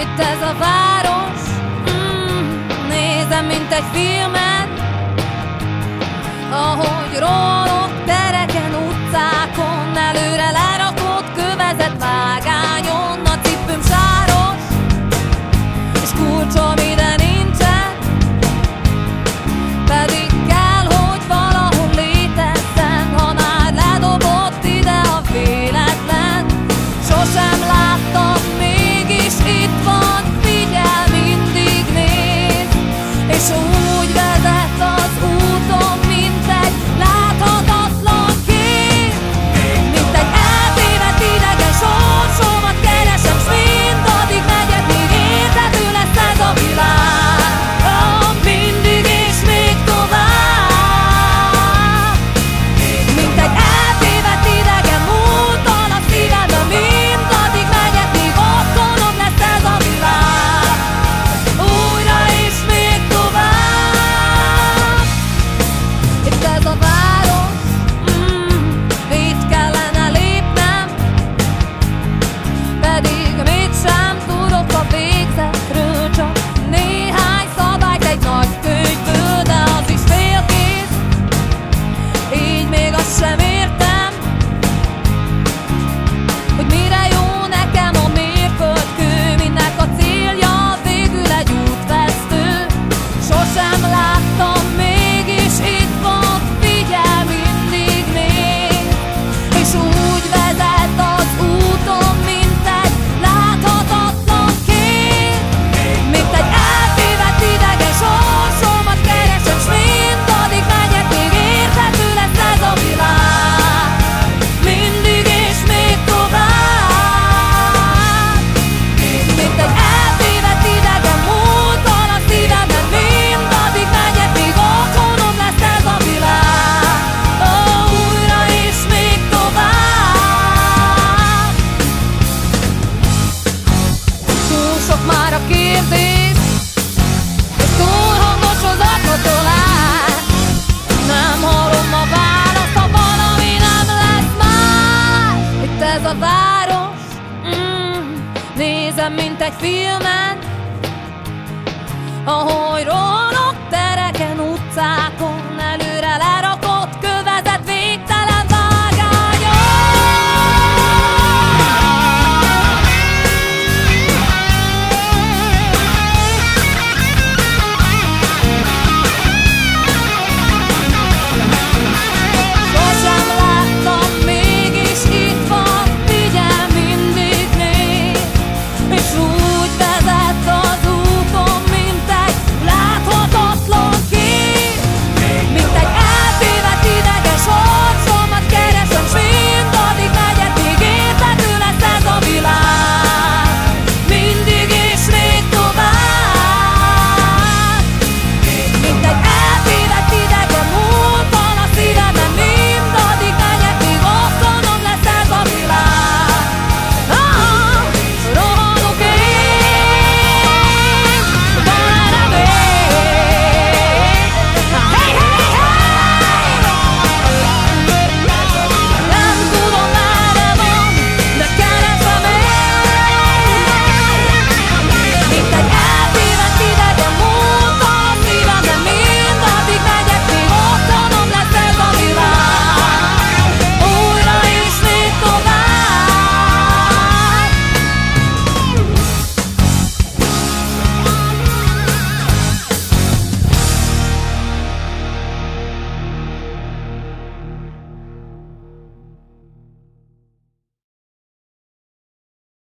Itt ez a város. Mm, Nézem, mint egy filmet Ahol város mm, Nézem, mint egy filmen Ahogy rohan